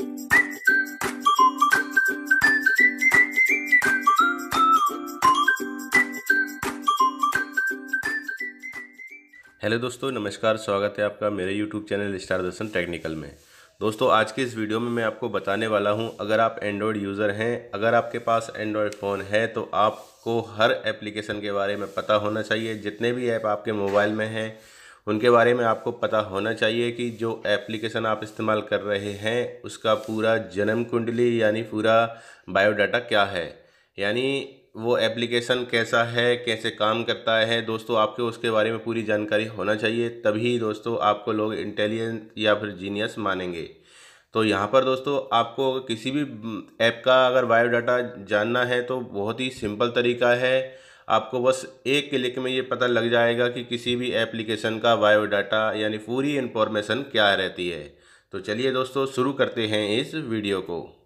Hello दोस्तों, नमस्कार, स्वागत है आपका मेरे YouTube channel star Darshan technical में। दोस्तों, आज के इस वीडियो में मैं आपको बताने वाला हूँ, अगर आप एंड्रॉयड यूज़र हैं, अगर आपके पास एंड्रॉयड फ़ोन है तो आपको हर एप्लीकेशन के बारे में पता होना चाहिए। जितने भी ऐप आपके मोबाइल में हैं उनके बारे में आपको पता होना चाहिए कि जो एप्लीकेशन आप इस्तेमाल कर रहे हैं, उसका पूरा जन्म कुंडली यानी पूरा बायोडाटा क्या है? यानी वो एप्लीकेशन कैसा है, कैसे काम करता है? दोस्तों, आपके उसके बारे में पूरी जानकारी होना चाहिए, तभी दोस्तों आपको लोग इंटेलिजेंट या फिर जीनियस मानेंगे। तो यहाँ पर दोस्तों, आपको किसी भी ऐप का अगर बायोडाटा जानना है तो बहुत ही सिंपल तरीका है। आपको बस एक क्लिक में ये पता लग जाएगा कि किसी भी एप्लीकेशन का बायोडाटा यानी पूरी इन्फॉर्मेशन क्या रहती है। तो चलिए दोस्तों, शुरू करते हैं इस वीडियो को।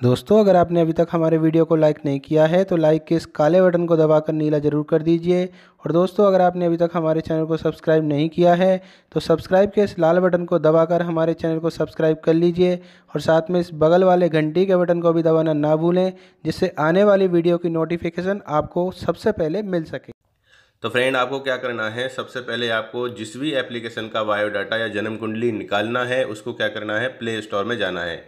दोस्तों, अगर आपने अभी तक हमारे वीडियो को लाइक नहीं किया है तो लाइक के इस काले बटन को दबाकर नीला ज़रूर कर दीजिए। और दोस्तों, अगर आपने अभी तक हमारे चैनल को सब्सक्राइब नहीं किया है तो सब्सक्राइब के इस लाल बटन को दबाकर हमारे चैनल को सब्सक्राइब कर लीजिए। और साथ में इस बगल वाले घंटी के बटन को भी दबाना ना भूलें, जिससे आने वाली वीडियो की नोटिफिकेशन आपको सबसे पहले मिल सके। तो फ्रेंड आपको क्या करना है? सबसे पहले आपको जिस भी एप्लीकेशन का बायोडाटा या जन्म कुंडली निकालना है, उसको क्या करना है? प्ले स्टोर में जाना है।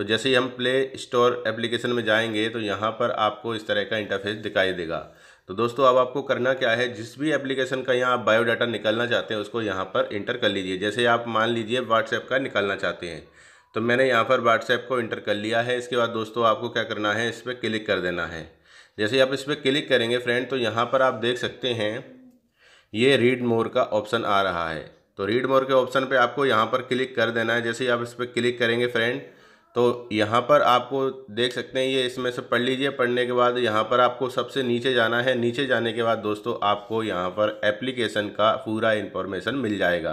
तो जैसे ही हम प्ले स्टोर एप्लीकेशन में जाएँगे तो यहाँ पर आपको इस तरह का इंटरफेस दिखाई देगा। तो दोस्तों, अब आपको करना क्या है? जिस भी एप्लीकेशन का यहाँ आप बायोडाटा निकालना चाहते हैं, उसको यहाँ पर इंटर कर लीजिए। जैसे आप मान लीजिए व्हाट्सएप का निकालना चाहते हैं तो मैंने यहाँ पर व्हाट्सएप को इंटर कर लिया है। इसके बाद दोस्तों, आपको क्या करना है? इस पर क्लिक कर देना है। जैसे आप इस पर क्लिक करेंगे फ्रेंड तो यहाँ पर आप देख सकते हैं, ये रीड मोर का ऑप्शन आ रहा है। तो रीड मोर के ऑप्शन पे आपको यहाँ पर क्लिक कर देना है। जैसे ही आप इस पर क्लिक करेंगे फ्रेंड तो यहाँ पर आपको देख सकते हैं, ये इसमें से पढ़ लीजिए। पढ़ने के बाद यहाँ पर आपको सबसे नीचे जाना है। नीचे जाने के बाद दोस्तों आपको यहाँ पर एप्लीकेशन का पूरा इन्फॉर्मेशन मिल जाएगा।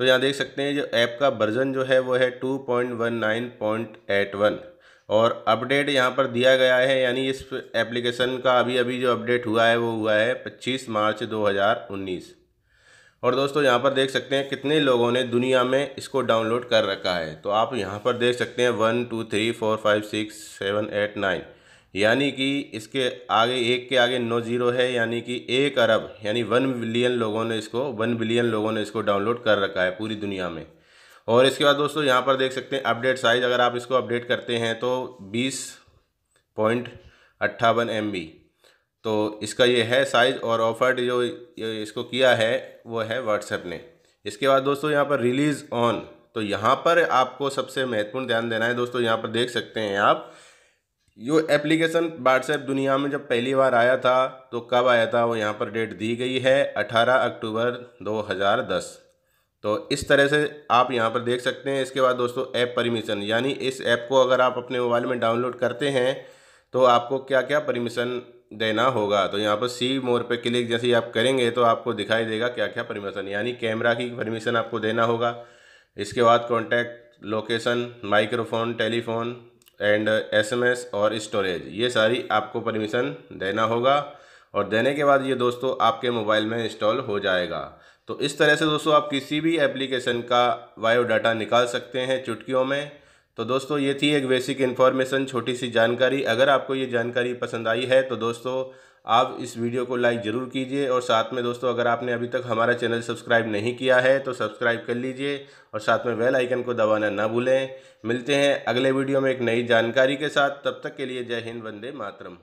तो यहाँ देख सकते हैं, जो ऐप का वर्जन जो है वो है two point one nine point eight one और अपडेट यहाँ पर दिया गया है, यानी इस एप्लीकेशन का अभी अभी जो अपडेट हुआ है, वो हुआ है पच्चीस मार्च दो हज़ार उन्नीस। और दोस्तों, यहाँ पर देख सकते हैं कितने लोगों ने दुनिया में इसको डाउनलोड कर रखा है। तो आप यहाँ पर देख सकते हैं one, two, three, four, five, six, seven, eight, nine. यानी कि इसके आगे, एक के आगे नौ ज़ीरो है, यानी कि एक अरब, यानी वन बिलियन लोगों ने इसको, वन बिलियन लोगों ने इसको डाउनलोड कर रखा है पूरी दुनिया में। और इसके बाद दोस्तों, यहाँ पर देख सकते हैं अपडेट साइज़ अगर आप इसको अपडेट करते हैं तो बीस पॉइंट अट्ठावन एम बी तो इसका ये है साइज़ और ऑफर्ड जो इसको किया है, वो है व्हाट्सएप ने। इसके बाद दोस्तों यहाँ पर रिलीज़ ऑन तो यहाँ पर आपको सबसे महत्वपूर्ण ध्यान देना है दोस्तों, यहाँ पर देख सकते हैं आप। यो एप्लीकेशन व्हाट्सएप दुनिया में जब पहली बार आया था तो कब आया था, वो यहाँ पर डेट दी गई है 18 अक्टूबर 2010 तो इस तरह से आप यहाँ पर देख सकते हैं। इसके बाद दोस्तों ऐप परमिशन यानी इस ऐप को अगर आप अपने मोबाइल में डाउनलोड करते हैं तो आपको क्या क्या परमिशन देना होगा। तो यहाँ पर सी मोर पे क्लिक जैसे आप करेंगे तो आपको दिखाई देगा क्या क्या परमिशन यानी कैमरा की परमिशन आपको देना होगा। इसके बाद contact location microphone telephone and SMS और स्टोरेज ये सारी आपको परमिशन देना होगा। और देने के बाद ये दोस्तों आपके मोबाइल में इंस्टॉल हो जाएगा। तो इस तरह से दोस्तों आप किसी भी एप्लीकेशन का बायोडाटा निकाल सकते हैं चुटकियों में। तो दोस्तों, ये थी एक बेसिक इन्फॉर्मेशन छोटी सी जानकारी। अगर आपको ये जानकारी पसंद आई है तो दोस्तों, आप इस वीडियो को लाइक ज़रूर कीजिए। और साथ में दोस्तों, अगर आपने अभी तक हमारा चैनल सब्सक्राइब नहीं किया है तो सब्सक्राइब कर लीजिए और साथ में बेल आइकन को दबाना ना भूलें। मिलते हैं अगले वीडियो में एक नई जानकारी के साथ। तब तक के लिए जय हिंद, वंदे मातरम।